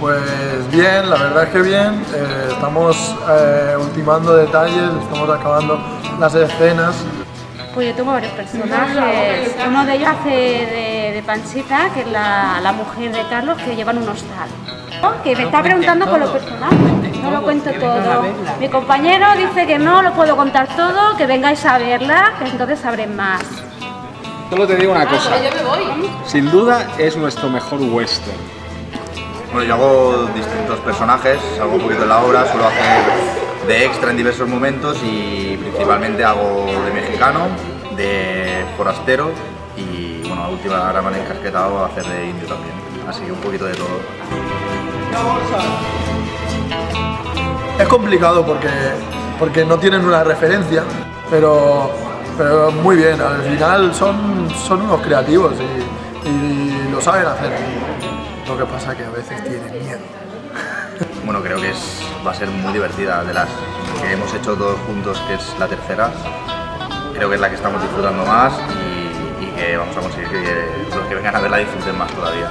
Pues bien, la verdad es que bien. Eh, estamos eh, ultimando detalles, estamos acabando las escenas. Pues yo tengo varios personajes. Uno de ellos hace de, de Panchita, que es la, la mujer de Carlos, que lleva en un hostal. Que me está preguntando por los personajes. No lo cuento todo. Mi compañero dice que no lo puedo contar todo, que vengáis a verla, que entonces sabré más. Solo te digo una cosa. Sin duda es nuestro mejor western. Bueno, yo hago distintos personajes, hago un poquito en la obra, suelo hacer de extra en diversos momentos y principalmente hago de mexicano, de forastero y bueno, la última ahora me han encasquetado a hacer de indio también, así que un poquito de todo. Es complicado porque, porque no tienen una referencia, pero, pero muy bien. Al final son, son unos creativos y lo saben hacer. Lo que pasa es que a veces tienen miedo. Bueno, creo que es, va a ser muy divertida, de las que hemos hecho todos juntos, que es la tercera. Creo que es la que estamos disfrutando más y, y que vamos a conseguir que los que vengan a verla disfruten más todavía.